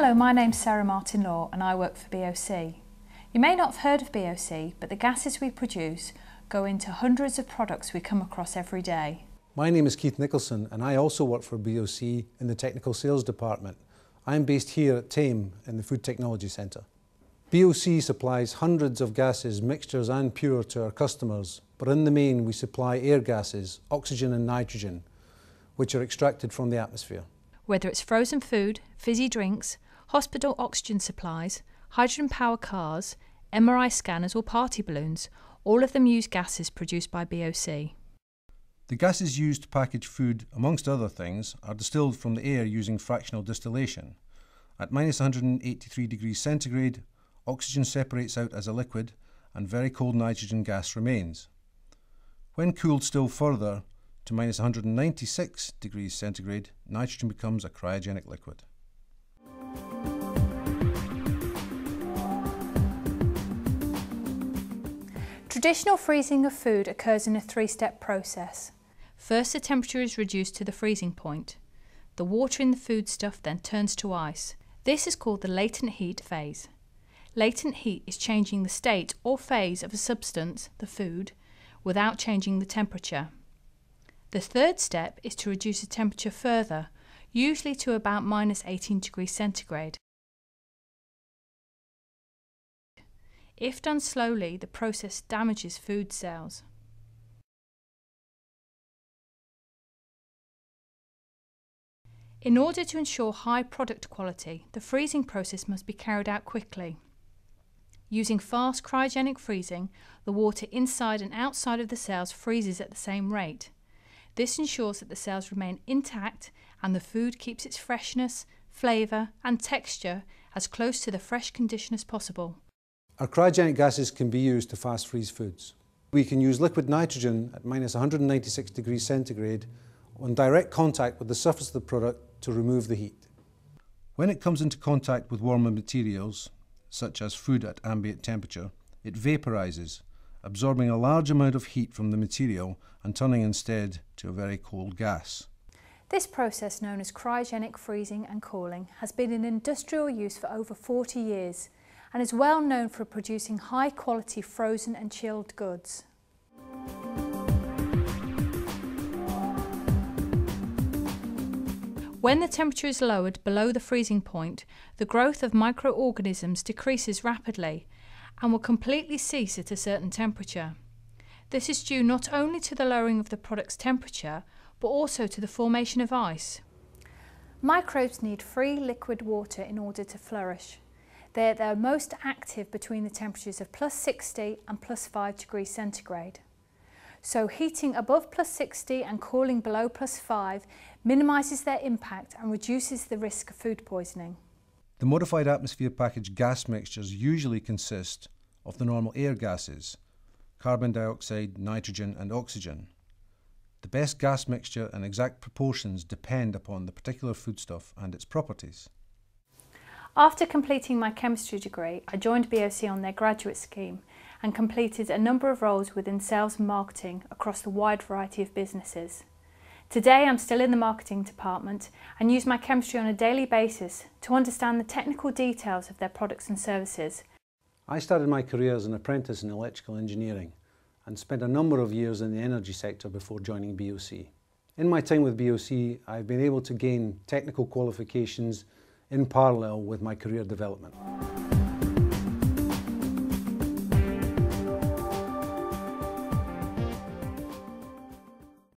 Hello, my name's Sarah Martin Law and I work for BOC. You may not have heard of BOC, but the gases we produce go into hundreds of products we come across every day. My name is Keith Nicholson and I also work for BOC in the Technical Sales Department. I'm based here at Thame in the Food Technology Centre. BOC supplies hundreds of gases, mixtures and pure to our customers, but in the main we supply air gases, oxygen and nitrogen, which are extracted from the atmosphere. Whether it's frozen food, fizzy drinks, hospital oxygen supplies, hydrogen power cars, MRI scanners or party balloons, all of them use gases produced by BOC. The gases used to package food, amongst other things, are distilled from the air using fractional distillation. At minus 183 degrees centigrade, oxygen separates out as a liquid and very cold nitrogen gas remains. When cooled still further to minus 196 degrees centigrade, nitrogen becomes a cryogenic liquid. Traditional freezing of food occurs in a three-step process. First, the temperature is reduced to the freezing point. The water in the foodstuff then turns to ice. This is called the latent heat phase. Latent heat is changing the state or phase of a substance, the food, without changing the temperature. The third step is to reduce the temperature further, usually to about minus 18 degrees centigrade. If done slowly, the process damages food cells. In order to ensure high product quality, the freezing process must be carried out quickly. Using fast cryogenic freezing, the water inside and outside of the cells freezes at the same rate. This ensures that the cells remain intact and the food keeps its freshness, flavour and texture as close to the fresh condition as possible. Our cryogenic gases can be used to fast freeze foods. We can use liquid nitrogen at minus 196 degrees centigrade on direct contact with the surface of the product to remove the heat. When it comes into contact with warmer materials, such as food at ambient temperature, it vaporizes, absorbing a large amount of heat from the material and turning instead to a very cold gas. This process, known as cryogenic freezing and cooling, has been in industrial use for over 40 years and is well known for producing high quality frozen and chilled goods. When the temperature is lowered below the freezing point, the growth of microorganisms decreases rapidly and will completely cease at a certain temperature. This is due not only to the lowering of the product's temperature, but also to the formation of ice. Microbes need free liquid water in order to flourish. They're, most active between the temperatures of plus 60 and plus 5 degrees centigrade. So heating above plus 60 and cooling below plus 5 minimises their impact and reduces the risk of food poisoning. The modified atmosphere package gas mixtures usually consist of the normal air gases, carbon dioxide, nitrogen and oxygen. The best gas mixture and exact proportions depend upon the particular foodstuff and its properties. After completing my chemistry degree, I joined BOC on their graduate scheme and completed a number of roles within sales and marketing across the wide variety of businesses. Today I'm still in the marketing department and use my chemistry on a daily basis to understand the technical details of their products and services. I started my career as an apprentice in electrical engineering and spent a number of years in the energy sector before joining BOC. In my time with BOC, I've been able to gain technical qualifications in parallel with my career development.